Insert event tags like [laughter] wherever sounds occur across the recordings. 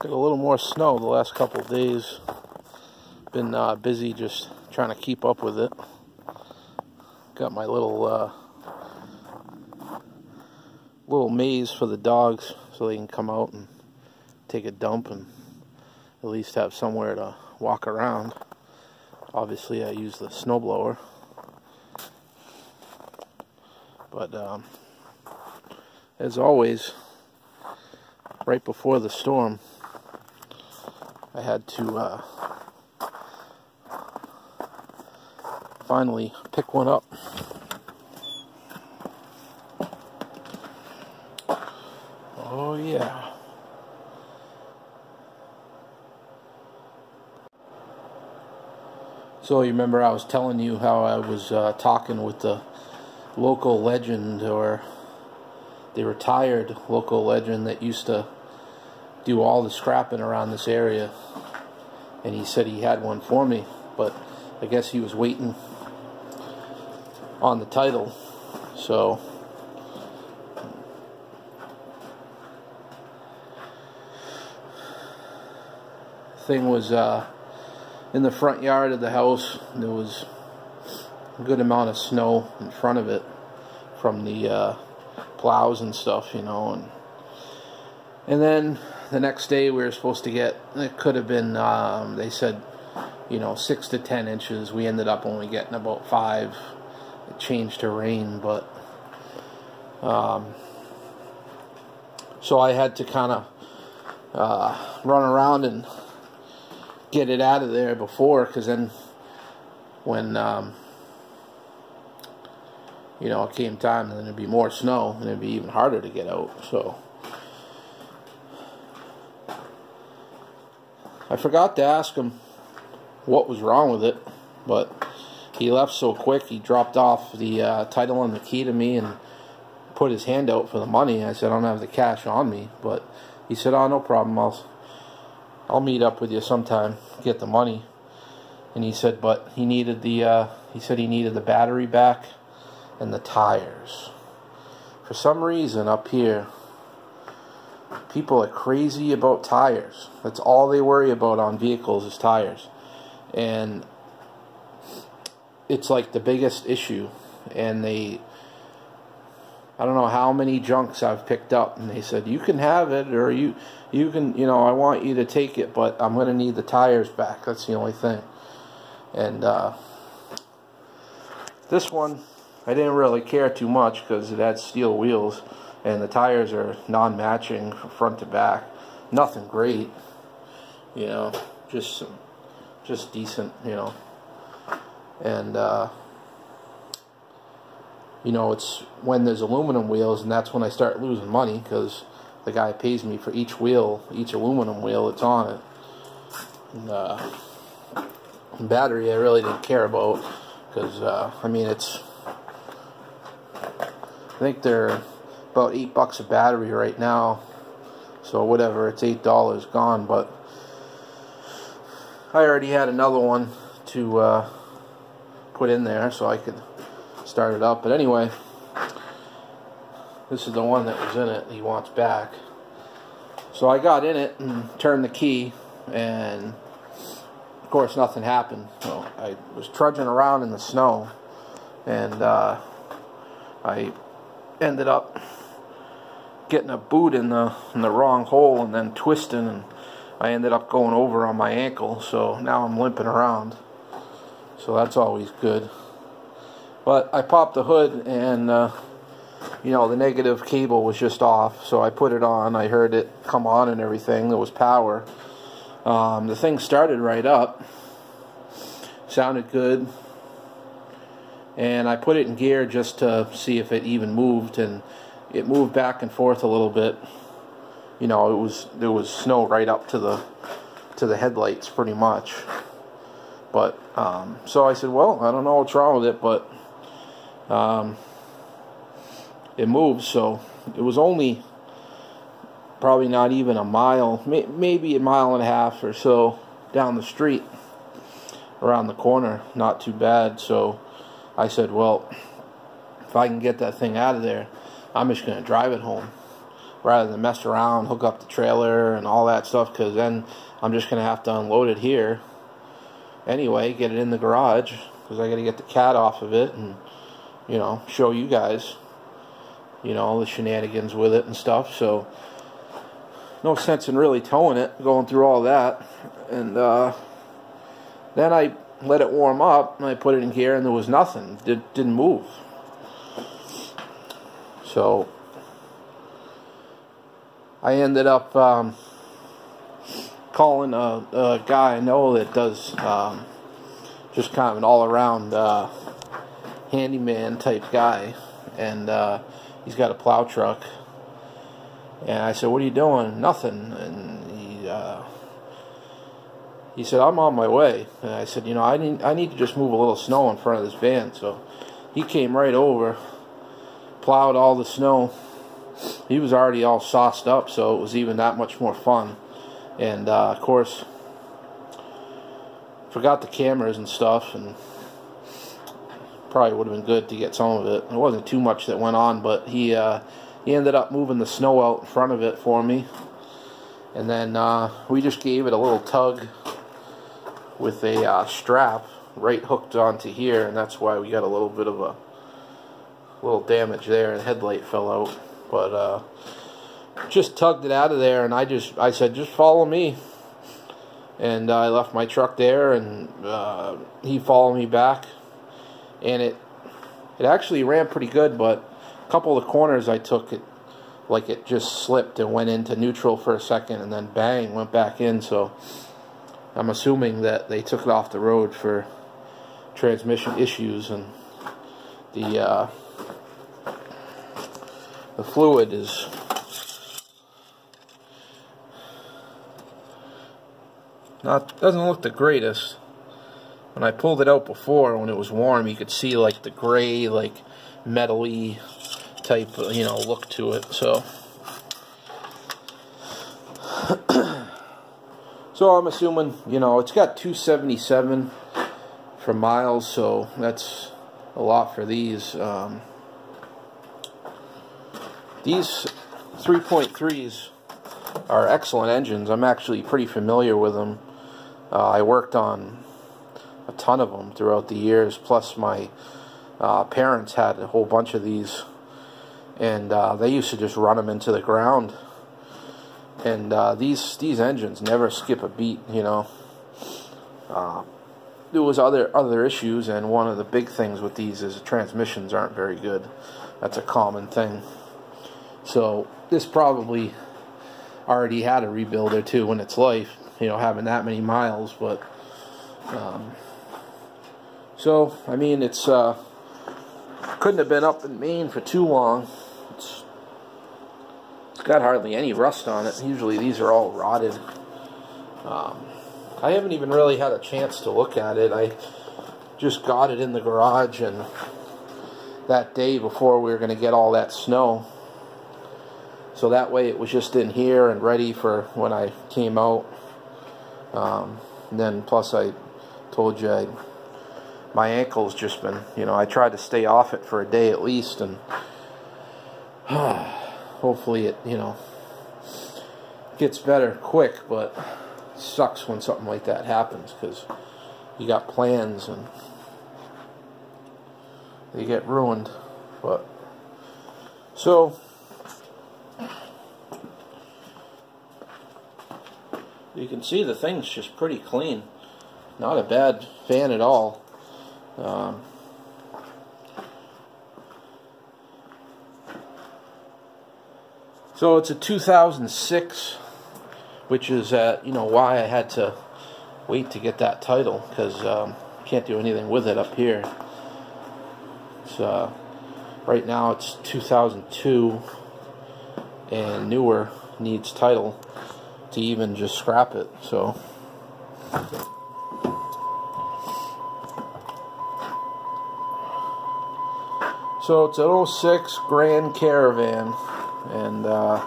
Got a little more snow the last couple days. Been uh, busy just trying to keep up with it. Got my little uh, little maze for the dogs so they can come out and take a dump and at least have somewhere to walk around. Obviously, I use the snowblower. But um, as always, right before the storm, I had to uh, finally pick one up. Oh, yeah. So, you remember I was telling you how I was uh, talking with the local legend or the retired local legend that used to do all the scrapping around this area. And he said he had one for me, but I guess he was waiting on the title. So thing was uh, in the front yard of the house. There was a good amount of snow in front of it from the uh, plows and stuff, you know, and and then the next day we were supposed to get it could have been um, they said you know six to ten inches. We ended up only getting about five. It changed to rain, but um, so I had to kind of uh, run around and get it out of there before, because then when um, you know, it came time, then there'd be more snow, and it'd be even harder to get out. So, I forgot to ask him what was wrong with it, but he left so quick. He dropped off the uh, title and the key to me and put his hand out for the money. I said, I don't have the cash on me, but he said, oh, no problem. I'll, I'll meet up with you sometime, get the money. And he said, but he needed the, uh, he said he needed the battery back and the tires. For some reason up here, people are crazy about tires. That's all they worry about on vehicles is tires. And it's like the biggest issue. And they, I don't know how many junks I've picked up, and they said, you can have it, or you, you can, you know, I want you to take it, but I'm going to need the tires back. That's the only thing. And uh, this one, I didn't really care too much because it had steel wheels and the tires are non-matching front to back. Nothing great, you know, just just decent, you know. And uh, you know, it's when there's aluminum wheels, and that's when I start losing money because the guy pays me for each wheel, each aluminum wheel that's on it. And, uh, battery, I really didn't care about because uh, I mean it's I think they're about eight bucks a battery right now. So whatever, it's eight dollars gone. But I already had another one to uh, put in there, so I could start it up. But anyway, this is the one that was in it. He wants back. So I got in it and turned the key, and of course nothing happened. So I was trudging around in the snow, and uh, I ended up getting a boot in the in the wrong hole and then twisting and I ended up going over on my ankle so now I'm limping around. So that's always good. But I popped the hood and uh, you know the negative cable was just off so I put it on. I heard it come on and everything. There was power. Um, the thing started right up. Sounded good. And I put it in gear just to see if it even moved and it moved back and forth a little bit. You know it was there was snow right up to the to the headlights pretty much. But um, so I said well I don't know what's wrong with it but um, it moved. So it was only probably not even a mile maybe a mile and a half or so down the street around the corner. Not too bad. So I said, well, if I can get that thing out of there, I'm just going to drive it home rather than mess around, hook up the trailer and all that stuff, because then I'm just going to have to unload it here anyway, get it in the garage, because I got to get the cat off of it and, you know, show you guys, you know, all the shenanigans with it and stuff, so no sense in really towing it, going through all that, and uh, then I let it warm up, and I put it in gear, and there was nothing, it didn't move. So I ended up um, calling a, a, guy I know that does um, just kind of an all-around uh, handyman type guy, and uh, he's got a plow truck. And I said, "What are you doing?" Nothing. And he uh, he said, "I'm on my way." And I said, "You know, I need I need to just move a little snow in front of this van." So he came right over, plowed all the snow. He was already all sauced up, so it was even that much more fun. And uh, of course, forgot the cameras and stuff, and probably would have been good to get some of it. It wasn't too much that went on, but he uh, he ended up moving the snow out in front of it for me, and then uh, we just gave it a little tug with a uh, strap right hooked onto here, and that's why we got a little bit of a little damage there. The headlight fell out, but uh, just tugged it out of there, and I just I said just follow me, and I left my truck there, and uh, he followed me back, and it it actually ran pretty good, but a couple of the corners I took it like it just slipped and went into neutral for a second, and then bang went back in. So I'm assuming that they took it off the road for transmission issues, and the uh, the fluid is not doesn't look the greatest. When I pulled it out before, when it was warm, you could see like the gray, like metally type, you know, look to it. So, [clears throat] so I'm assuming, you know, it's got 277 for miles, so that's a lot for these. Um, these 3.3s are excellent engines. I'm actually pretty familiar with them. Uh, I worked on a ton of them throughout the years, plus my uh, parents had a whole bunch of these, and uh, they used to just run them into the ground. And uh, these these engines never skip a beat, you know. Uh, there was other other issues, and one of the big things with these is the transmissions aren't very good. That's a common thing. So this probably already had a rebuild or two in its life, you know, having that many miles. But um, so I mean, it's uh, couldn't have been up in Maine for too long. It's, it's got hardly any rust on it. Usually these are all rotted. Um, I haven't even really had a chance to look at it. I just got it in the garage and that day before we were going to get all that snow. So that way it was just in here and ready for when I came out. Um, then plus I told you I my ankle's just been, you know, I tried to stay off it for a day at least, and [sighs] hopefully it, you know, gets better quick, but it sucks when something like that happens, because you got plans and they get ruined, but, so, you can see the thing's just pretty clean. Not a bad fan at all. Um, so it's a 2006, which is uh, you know why I had to wait to get that title because um, can't do anything with it up here. It's uh, right now it's 2002, and newer needs title to even just scrap it. So. So it's an 06 Grand Caravan, and uh,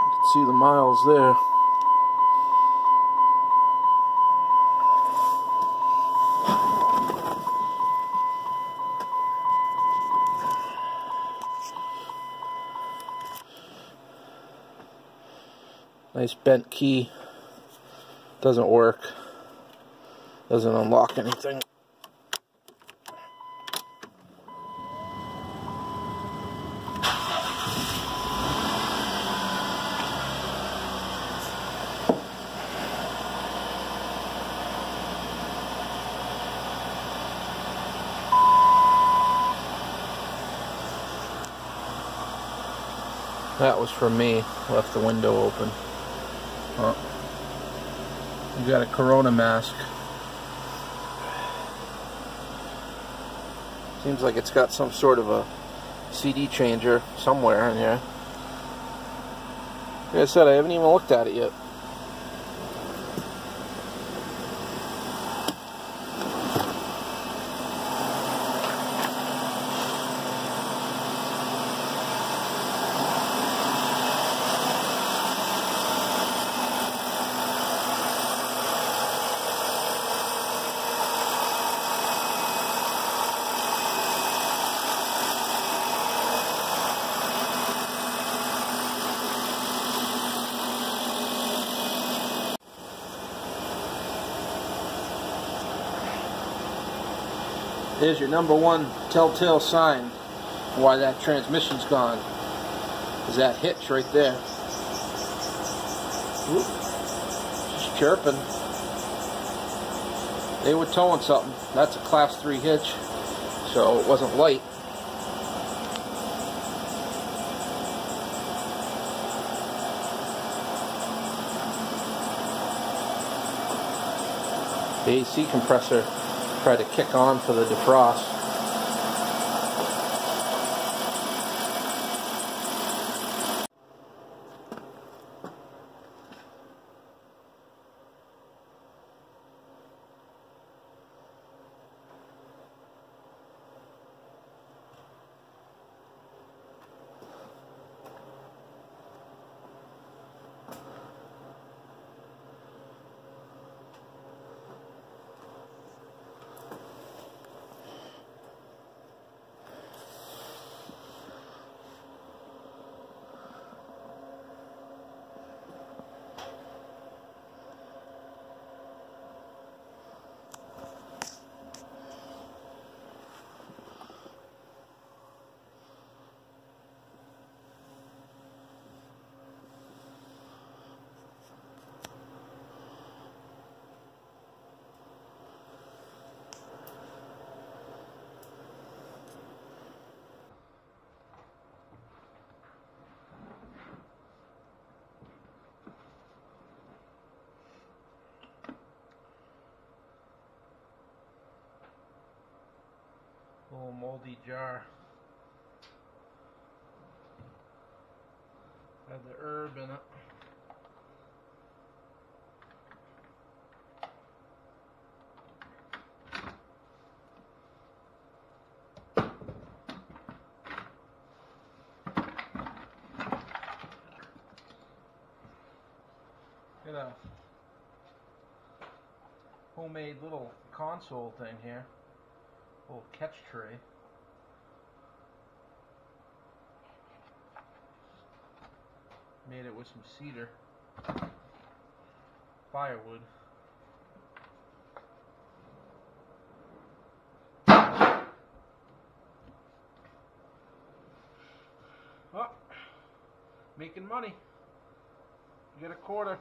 you can see the miles there. Nice bent key. Doesn't work. Doesn't unlock anything. That was from me. Left the window open. Oh. You got a Corona mask. Seems like it's got some sort of a CD changer somewhere in here. Like I said, I haven't even looked at it yet. There's your number one telltale sign why that transmission's gone. Is that hitch right there. Oop. Just chirping. They were towing something. That's a class 3 hitch, so it wasn't light. AC compressor try to kick on for the defrost. Little moldy jar. Had the herb in it. Get a homemade little console thing here little catch tray. Made it with some cedar, firewood. Oh, making money. You get a quarter.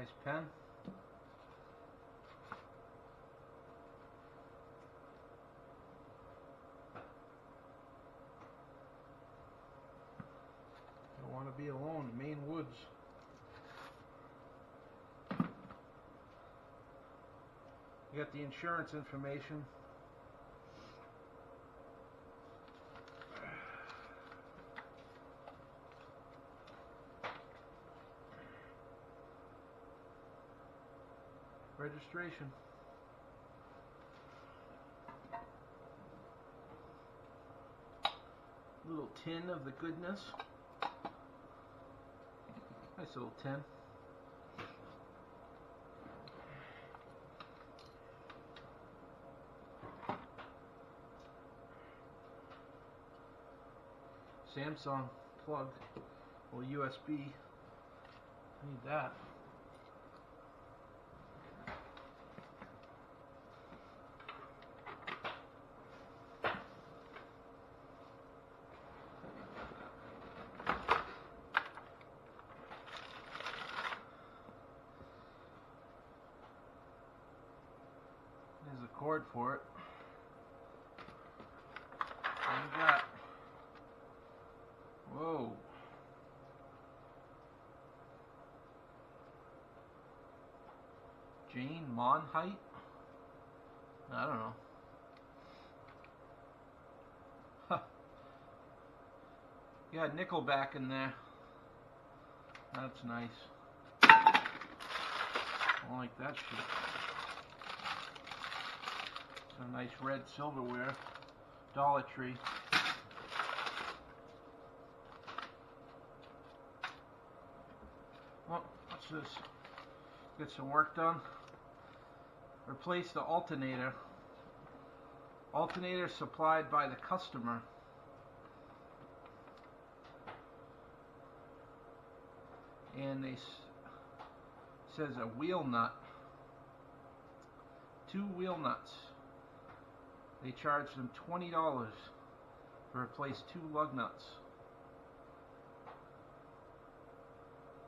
Nice pen. Don't want to be alone in Maine woods. You got the insurance information. registration. Little tin of the goodness. Nice little tin. Samsung plug, little USB. I need that. Jane Monheit? I don't know. Huh. You got Nickelback in there. That's nice. I like that shit. Some nice red silverware. Dollar Tree. Well, what's this? Get some work done. Replace the alternator. Alternator supplied by the customer. And they says a wheel nut. Two wheel nuts. They charged them twenty dollars to replace two lug nuts.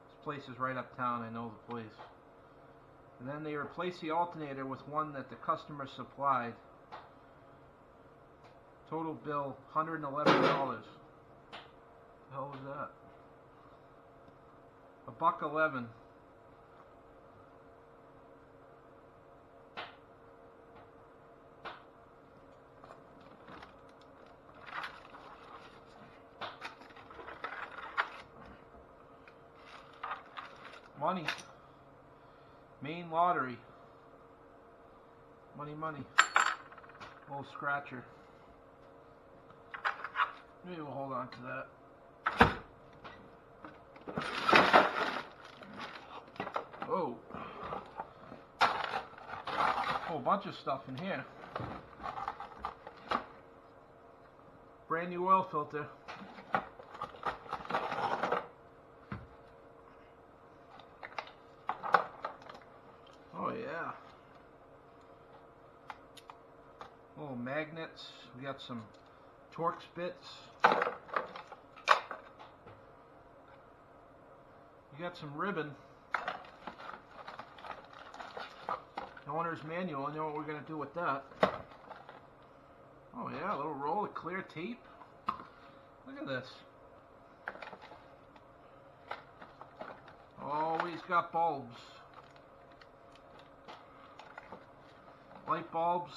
This place is right uptown. I know the place. And then they replaced the alternator with one that the customer supplied. Total bill $111. The hell was that? A buck 11. Money. Maine lottery. Money, money. Little scratcher. Maybe we'll hold on to that. Oh. Whole bunch of stuff in here. Brand new oil filter. Oh yeah. Little magnets. We got some Torx bits. You got some ribbon. The owner's manual. I know what we're gonna do with that. Oh yeah, a little roll of clear tape. Look at this. Oh, Always got bulbs. Light bulbs.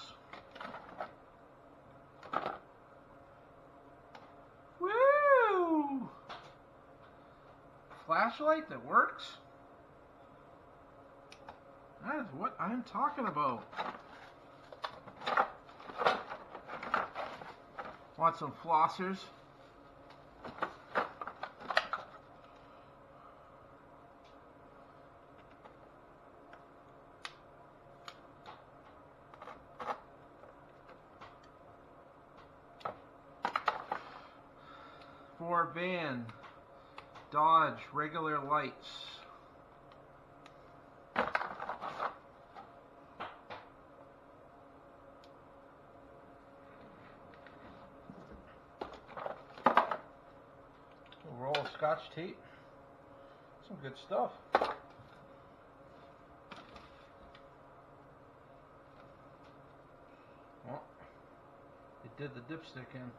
Woo! Flashlight that works? That is what I'm talking about. Want some flossers? For van, Dodge, regular lights. A roll of scotch tape. Some good stuff. Well, it did the dipstick in.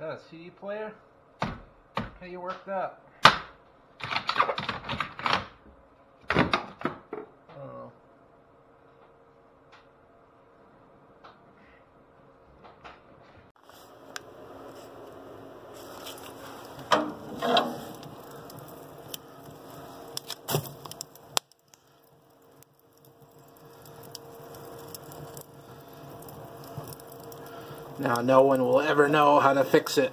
that CD player? How you work that? Oh. Now no one will ever know how to fix it.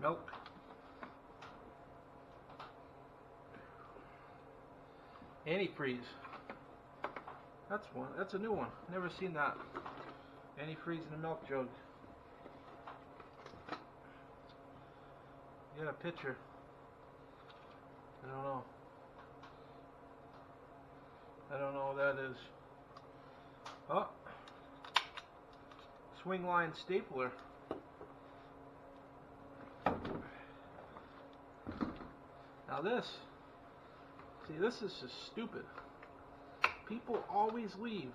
Milk. Antifreeze. That's one. That's a new one. Never seen that. Antifreeze in a milk jug. Got a picture. I don't know. I don't know what that is. Oh. Swingline stapler. Now this, see this is just stupid. People always leave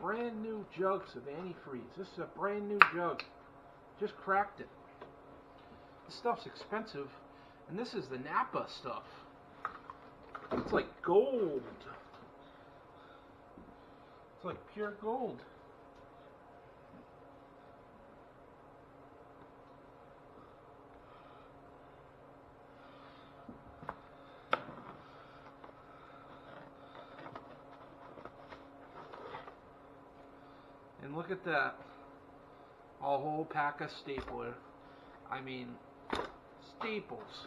brand new jugs of antifreeze. This is a brand new jug. Just cracked it. This stuff's expensive. And this is the Napa stuff. It's like gold. It's like pure gold. That. A whole pack of stapler. I mean, staples.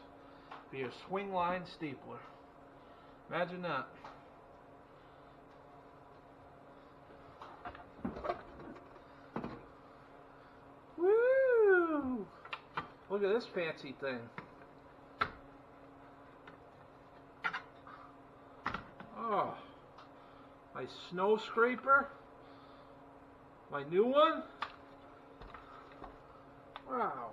For your Swingline stapler. Imagine that. Woo! Look at this fancy thing. Oh, my snow scraper. My new one? Wow.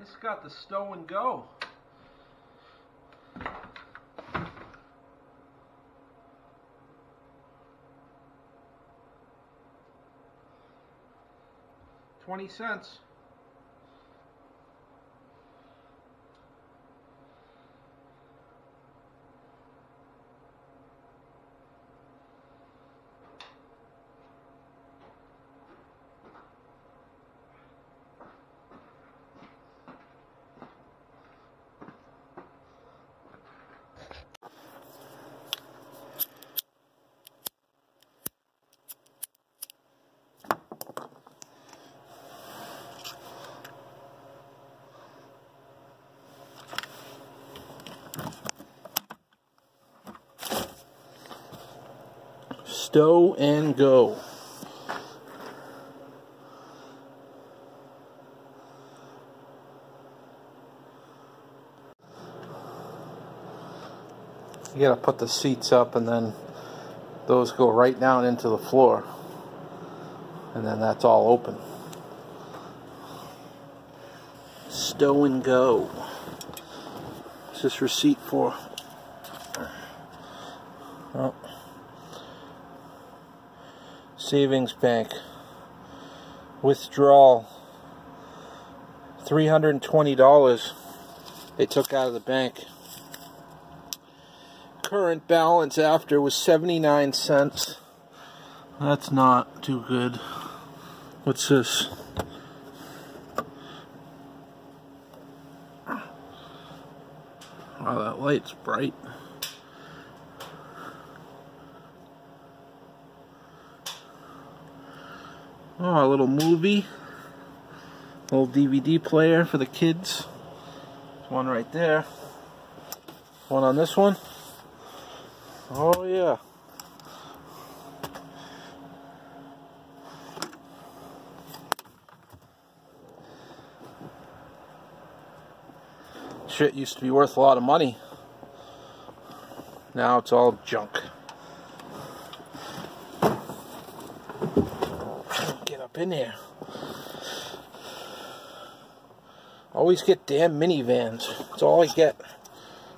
It's got the stow and go. Twenty cents. Stow and go. You gotta put the seats up and then those go right down into the floor. And then that's all open. Stow and go. What's this receipt for? Savings Bank. Withdrawal. $320 they took out of the bank. Current balance after was 79 cents. That's not too good. What's this? Wow, that light's bright. Oh, a little movie. Little DVD player for the kids. One right there. One on this one. Oh, yeah. Shit used to be worth a lot of money. Now it's all junk. up in there. Always get damn minivans. That's all I get.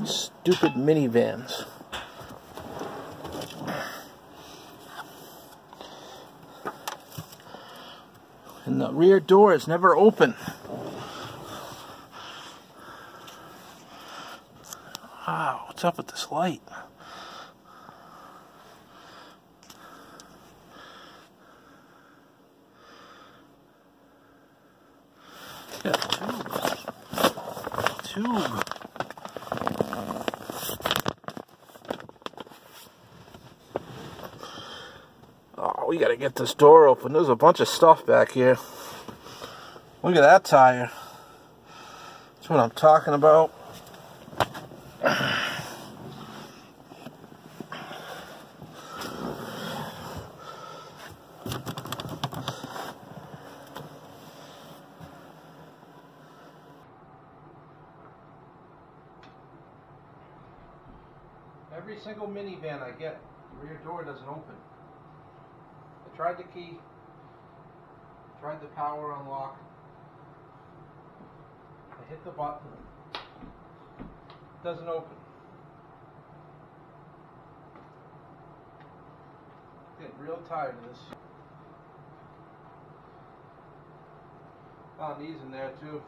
Stupid minivans. And the rear door is never open. Wow, what's up with this light? Tube. Oh, we gotta get this door open. There's a bunch of stuff back here. Look at that tire. That's what I'm talking about. Every single minivan I get, the rear door doesn't open. I tried the key, tried the power unlock, I hit the button, it doesn't open. Getting real tired of this. Found these in there too.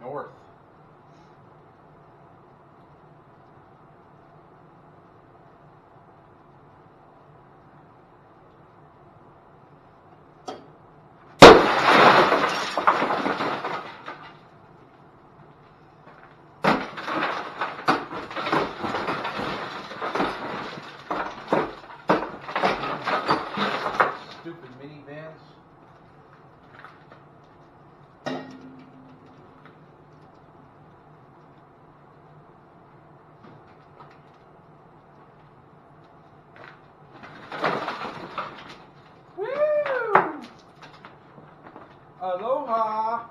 North. Stupid minivans. Woo! Aloha!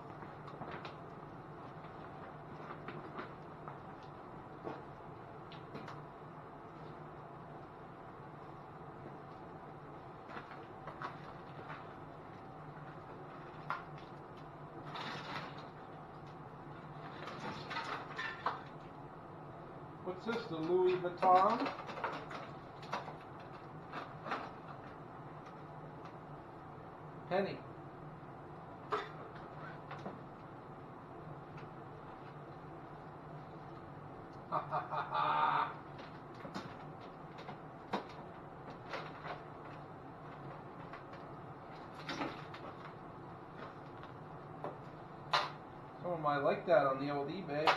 This, the Louis Vuitton? Penny. [laughs] Someone might like that on the old eBay.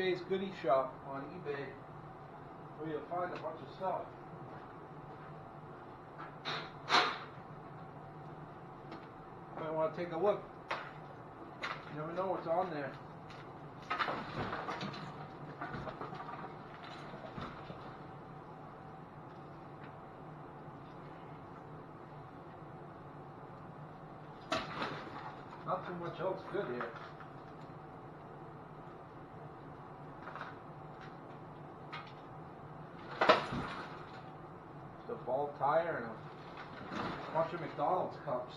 CJ's Goodie Shop on eBay, where you'll find a bunch of stuff. Might want to take a look. You never know what's on there. Not too much else good here. Just a bald tire and a bunch of McDonald's cups.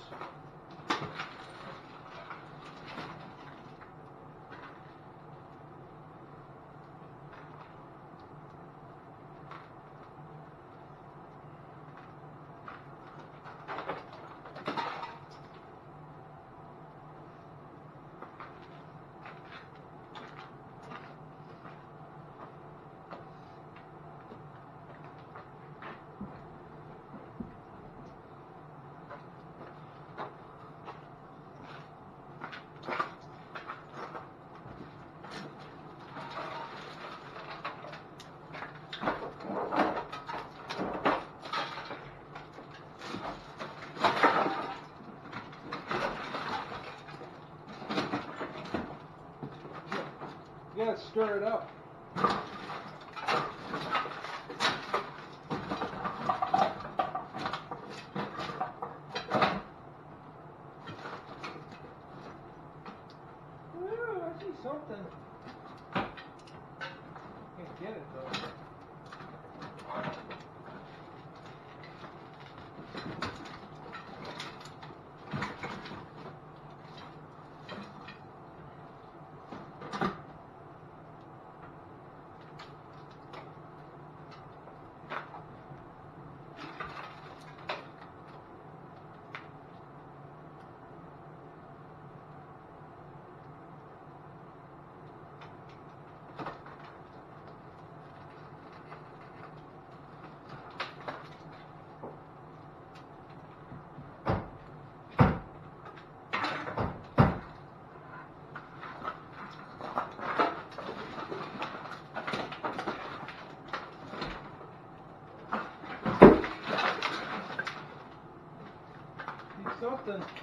Gotta stir it up. Ooh, I see something. Can't get it though. Something. Nice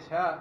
给钱